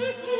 Thank you.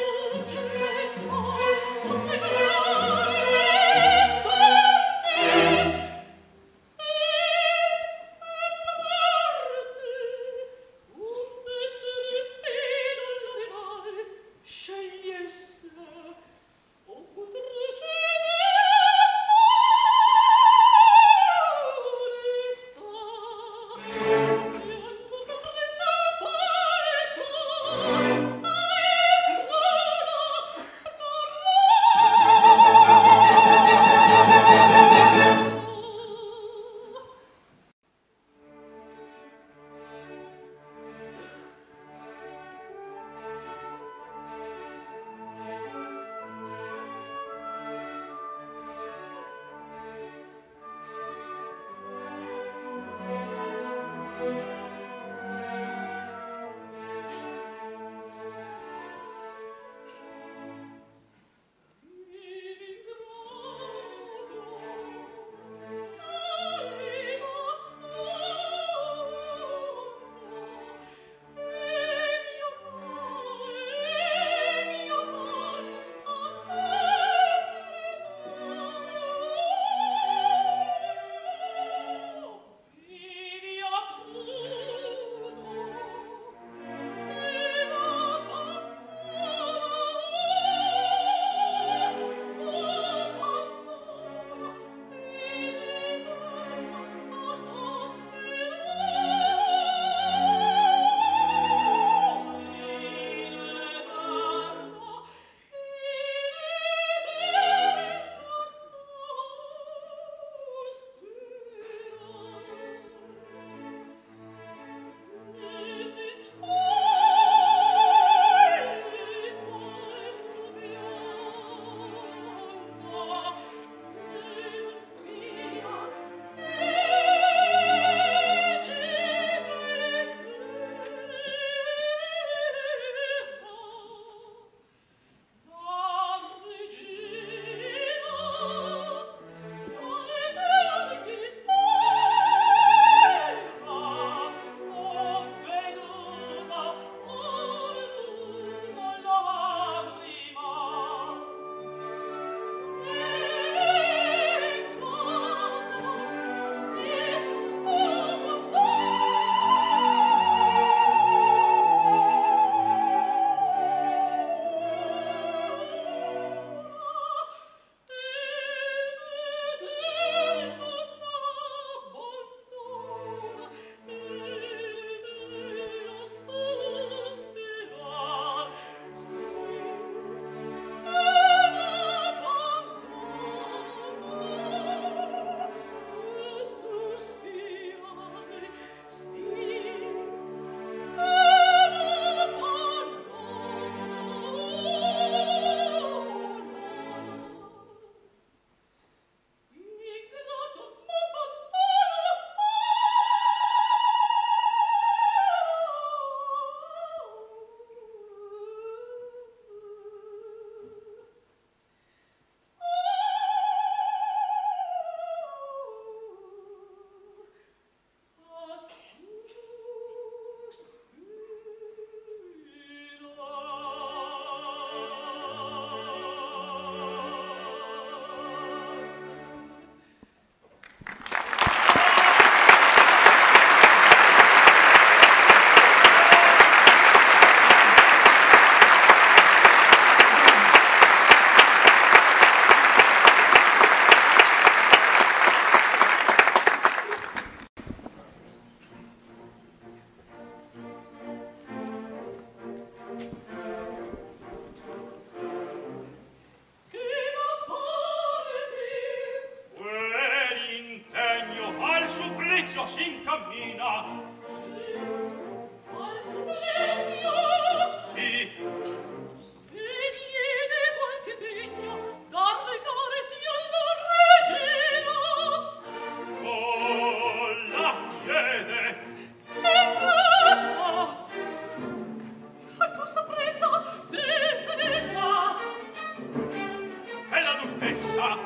さ